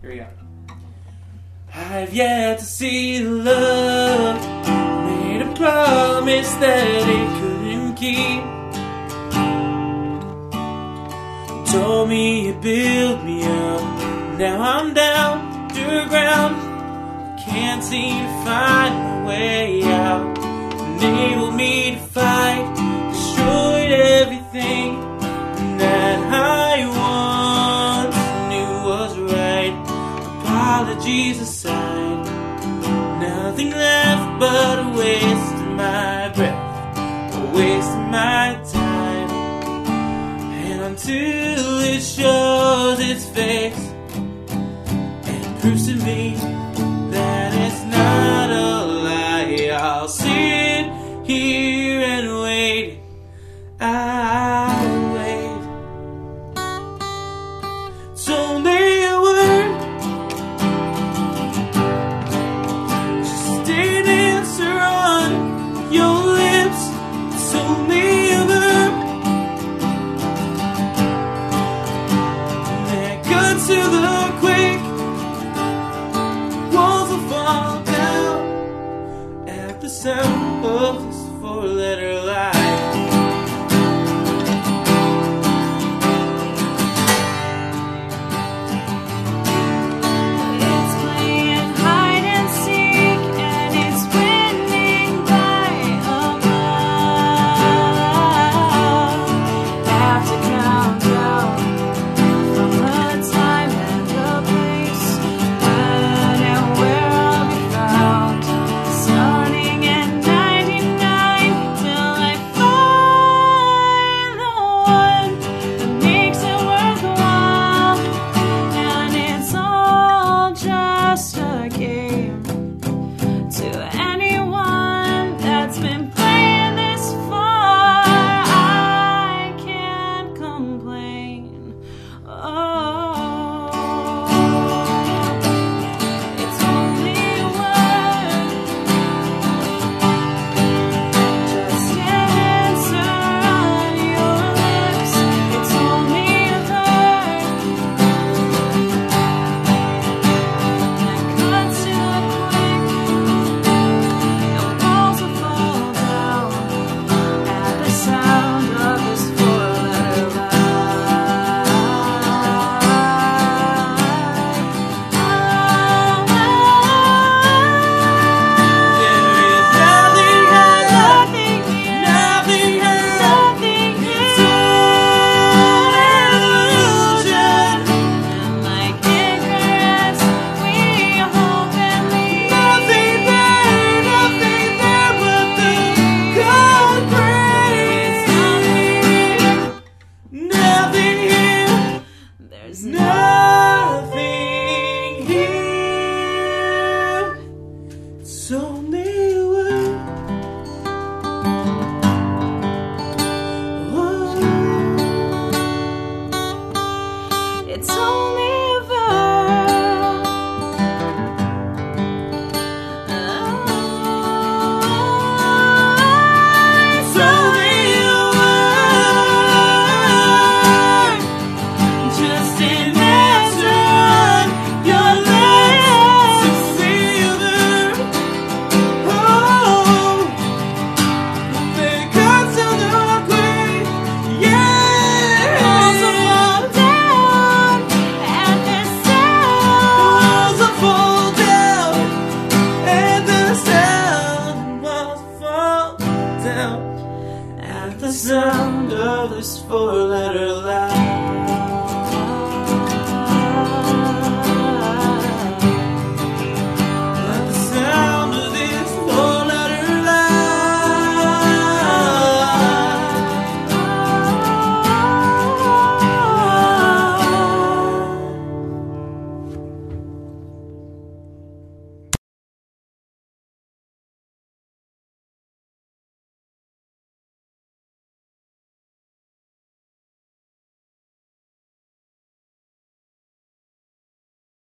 Here we go. I've yet to see love made a promise that it couldn't keep. Told me you built me up, now I'm down to the ground. Can't seem to find a way out. Enable me to fight. Jesus' side. Nothing left but a waste of my breath, a waste of my time. And until it shows its face and proves to me. the sound of this four letter lie. for a letter life.